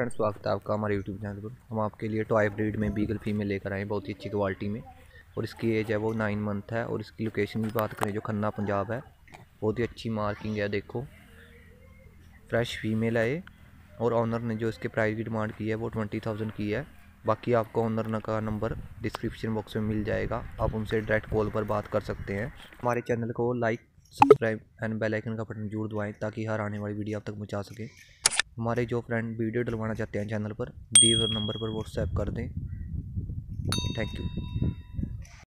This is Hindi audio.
फ्रेंड्स, स्वागत है आपका हमारे यूट्यूब चैनल पर। हम आपके लिए टॉय ब्रीड में बीगल फीमेल लेकर आए बहुत ही अच्छी क्वालिटी में। और इसकी एज है वो नाइन मंथ है और इसकी लोकेशन की बात करें जो खन्ना पंजाब है, बहुत ही अच्छी मार्किंग है, देखो। फ्रेश फीमेल है ये और ऑनर ने जो इसके प्राइस की डिमांड की है वो ट्वेंटी थाउज़ेंड की है। बाकी आपको ऑनर का नंबर डिस्क्रिप्शन बॉक्स में मिल जाएगा। आप उनसे डायरेक्ट कॉल पर बात कर सकते हैं। हमारे चैनल को like subscribe and bell icon का बटन ज़रूर दबाएँ ताकि हर आने वाली वीडियो आप तक पहुँचा सके। हमारे जो फ्रेंड वीडियो डलवाना चाहते हैं चैनल पर, दिए हुए नंबर पर व्हाट्सएप कर दें। Thank you